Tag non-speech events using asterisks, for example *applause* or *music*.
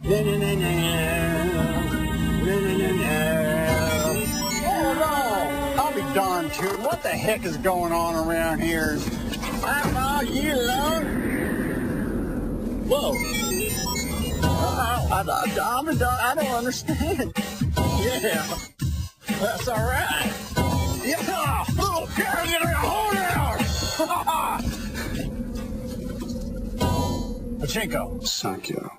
I'll be darned too. What the heck is going on around here? I'm all year long. Whoa! I, I, I, I'm a dog. I don't understand. Yeah, that's all right. Yeah, Little girl, get in hold out. *laughs* Pachinko. Thank you.